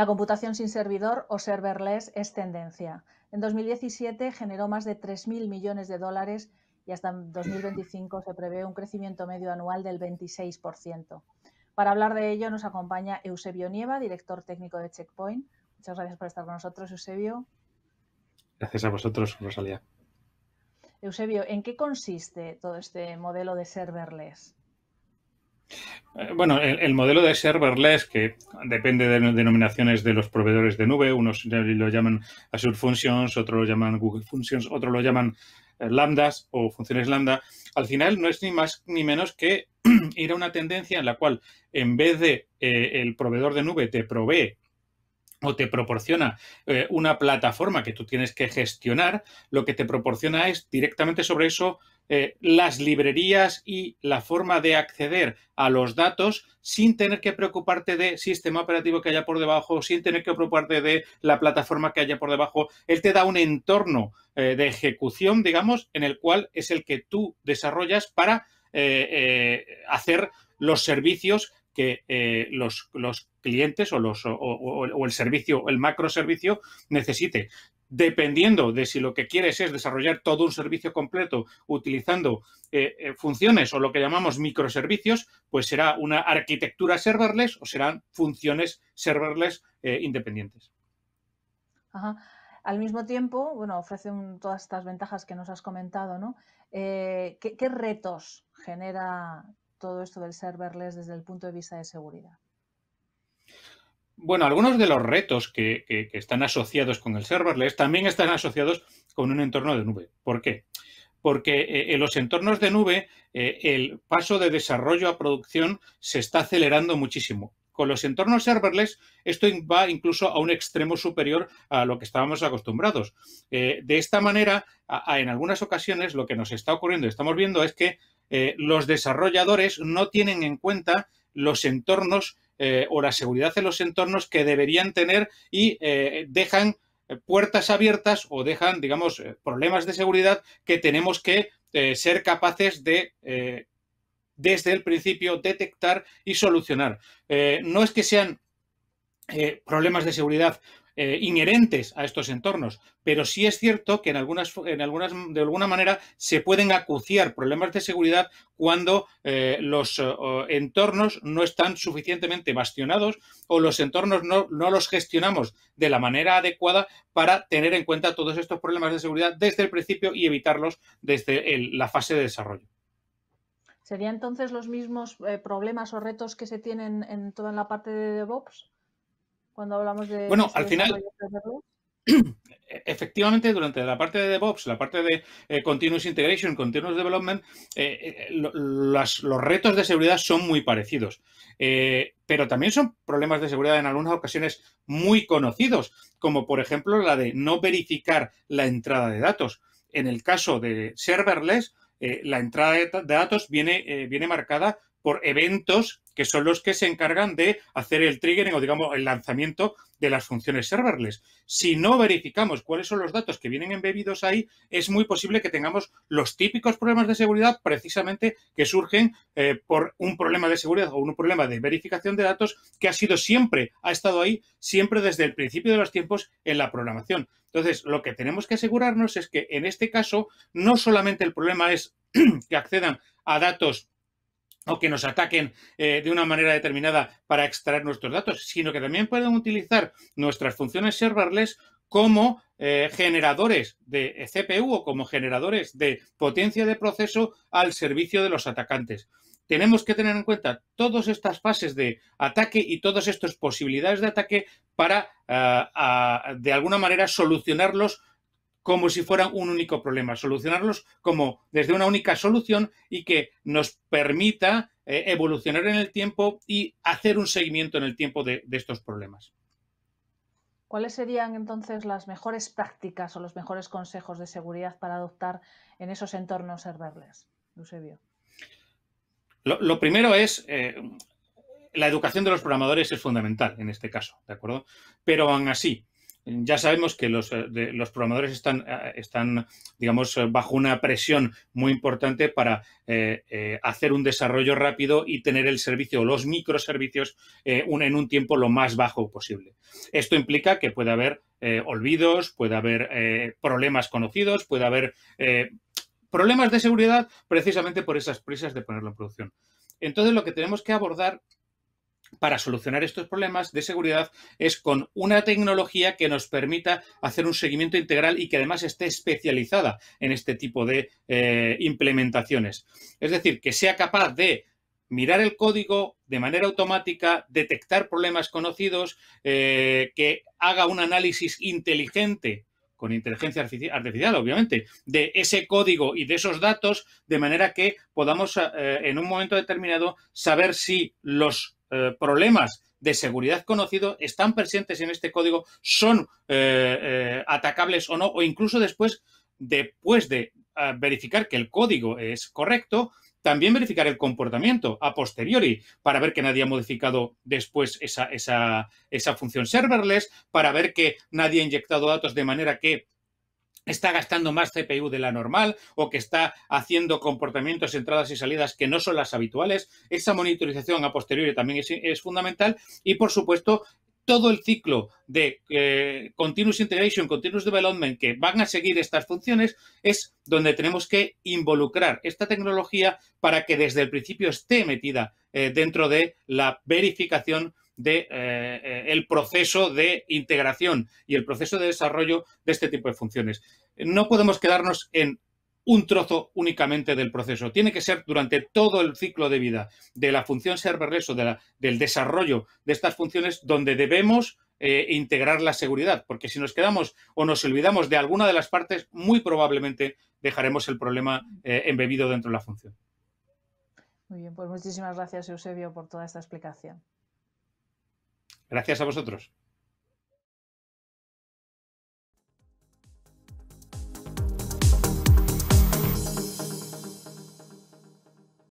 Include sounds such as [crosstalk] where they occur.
La computación sin servidor o serverless es tendencia. En 2017 generó más de 3.000 millones de dólares y hasta 2025 se prevé un crecimiento medio anual del 26%. Para hablar de ello nos acompaña Eusebio Nieva, director técnico de Checkpoint. Muchas gracias por estar con nosotros, Eusebio. Gracias a vosotros, Rosalía. Eusebio, ¿en qué consiste todo este modelo de serverless? Eh, bueno, el, modelo de serverless, que depende de denominaciones de los proveedores de nube, unos lo llaman Azure Functions, otros lo llaman Google Functions, otros lo llaman eh, lambdas o funciones lambda, al final no es ni más ni menos que [clears throat] ir a una tendencia en la cual en vez de eh, el proveedor de nube te provee o te proporciona eh, una plataforma que tú tienes que gestionar, lo que te proporciona es directamente sobre eso eh, las librerías y la forma de acceder a los datos sin tener que preocuparte de sistema operativo que haya por debajo, sin tener que preocuparte de la plataforma que haya por debajo. Él te da un entorno eh, de ejecución, digamos, en el cual es el que tú desarrollas para hacer los servicios que eh, los, clientes o, los, o, el servicio, el macro servicio necesite. Dependiendo de si lo que quieres es desarrollar todo un servicio completo utilizando eh, eh, funciones o lo que llamamos microservicios, pues será una arquitectura serverless o serán funciones serverless independientes. Al mismo tiempo, bueno, ofrecen todas estas ventajas que nos has comentado, ¿no? ¿qué, ¿Qué retos genera todo esto del serverless desde el punto de vista de seguridad? Bueno, algunos de los retos que, están asociados con el serverless también están asociados con un entorno de nube. ¿Por qué? Porque eh, en los entornos de nube eh, el paso de desarrollo a producción se está acelerando muchísimo. Con los entornos serverless, esto va incluso a un extremo superior a lo que estábamos acostumbrados. Eh, de esta manera, en algunas ocasiones, lo que nos está ocurriendo y estamos viendo es que eh, los desarrolladores no tienen en cuenta los entornos eh, o la seguridad de los entornos que deberían tener y dejan puertas abiertas o dejan, digamos, problemas de seguridad que tenemos que ser capaces de desde el principio detectar y solucionar. no es que sean problemas de seguridad eh, inherentes a estos entornos, pero sí es cierto que en algunas, en algunas, de alguna manera se pueden acuciar problemas de seguridad cuando eh, los entornos no están suficientemente bastionados o los entornos no, los gestionamos de la manera adecuada para tener en cuenta todos estos problemas de seguridad desde el principio y evitarlos desde la fase de desarrollo. ¿Serían entonces los mismos eh, problemas o retos que se tienen en toda la parte de DevOps? cuando hablamos de... Bueno, al final... [clears throat] Efectivamente, durante la parte de DevOps, la parte de eh, Continuous Integration, Continuous Development, eh, eh, los retos de seguridad son muy parecidos. pero también son problemas de seguridad en algunas ocasiones muy conocidos, como por ejemplo la de no verificar la entrada de datos. En el caso de serverless, la entrada de, datos viene, viene marcada por eventos que son los que se encargan de hacer el triggering o, digamos, el lanzamiento de las funciones serverless. Si no verificamos cuáles son los datos que vienen embebidos ahí, es muy posible que tengamos los típicos problemas de seguridad precisamente que surgen eh, por un problema de seguridad o un problema de verificación de datos que ha sido siempre, ha estado ahí siempre desde el principio de los tiempos en la programación. Entonces, lo que tenemos que asegurarnos es que en este caso no solamente el problema es [clears throat] que accedan a datos o que nos ataquen eh, de una manera determinada para extraer nuestros datos, sino que también pueden utilizar nuestras funciones serverless como eh, generadores de CPU o como generadores de potencia de proceso al servicio de los atacantes. Tenemos que tener en cuenta todas estas fases de ataque y todas estas posibilidades de ataque para, ah, de alguna manera, solucionarlos como si fueran un único problema, solucionarlos como desde una única solución y que nos permita eh, evolucionar en el tiempo y hacer un seguimiento en el tiempo de, estos problemas. ¿Cuáles serían entonces las mejores prácticas o los mejores consejos de seguridad para adoptar en esos entornos serverless, Eusebio? Lo, primero es, eh, la educación de los programadores es fundamental en este caso, ¿de acuerdo? Pero aún así, ya sabemos que los, eh, los programadores están, eh, están, digamos, bajo una presión muy importante para hacer un desarrollo rápido y tener el servicio o los microservicios en un tiempo lo más bajo posible. Esto implica que puede haber olvidos, puede haber problemas conocidos, puede haber problemas de seguridad precisamente por esas prisas de ponerlo en producción. Entonces, lo que tenemos que abordar para solucionar estos problemas de seguridad es con una tecnología que nos permita hacer un seguimiento integral y que además esté especializada en este tipo de eh, implementaciones. Es decir, que sea capaz de mirar el código de manera automática, detectar problemas conocidos, eh, que haga un análisis inteligente con inteligencia artificial, obviamente, de ese código y de esos datos, de manera que podamos eh, en un momento determinado saber si los eh, problemas de seguridad conocido están presentes en este código, son eh, eh, atacables o no, o incluso después, después de verificar que el código es correcto, también verificar el comportamiento a posteriori para ver que nadie ha modificado después esa, esa, esa función serverless, para ver que nadie ha inyectado datos de manera que está gastando más CPU de la normal o que está haciendo comportamientos, entradas y salidas que no son las habituales. Esa monitorización a posteriori también es, fundamental y, por supuesto, todo el ciclo de eh, Continuous Integration, Continuous Development que van a seguir estas funciones es donde tenemos que involucrar esta tecnología para que desde el principio esté metida eh, dentro de la verificación de, eh, el proceso de integración y el proceso de desarrollo de este tipo de funciones. No podemos quedarnos en un trozo únicamente del proceso. Tiene que ser durante todo el ciclo de vida de la función serverless o del desarrollo de estas funciones donde debemos eh, integrar la seguridad, porque si nos quedamos o nos olvidamos de alguna de las partes, muy probablemente dejaremos el problema eh, embebido dentro de la función. Muy bien, pues muchísimas gracias Eusebio por toda esta explicación. Gracias a vosotros.